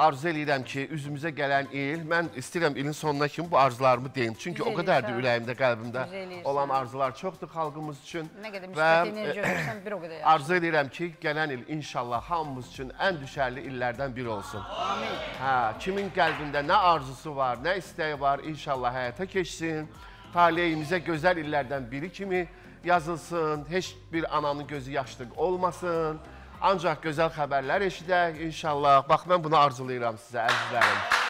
arzu edirəm ki, üzümüzə gələn il, mən istəyirəm ilin sonuna kimi bu arzularımı deyim. Çünki Güzel o qədər də eləyirsən. ürəyimdə, qəlbimdə olan arzular çoxdur xalqımız üçün. Nə qədər müsbət enerji ölürsən, bir o qədər yaxşı. Arzu edirəm ki, gələn il inşallah hamımız üçün ən düşərli illərdən biri olsun. Amin. Hə, kimin qəlbində nə arzusu var, nə istəyi var, inşallah həyata keçsin. Taleyimizə gözəl illərdən biri kimi yazılsın. Heç bir ananın gözü yaşlı olmasın. Ancaq gözəl xəbərlər eşidək inşallah. Bax mən bunu arzulayıram sizə əzizlərim.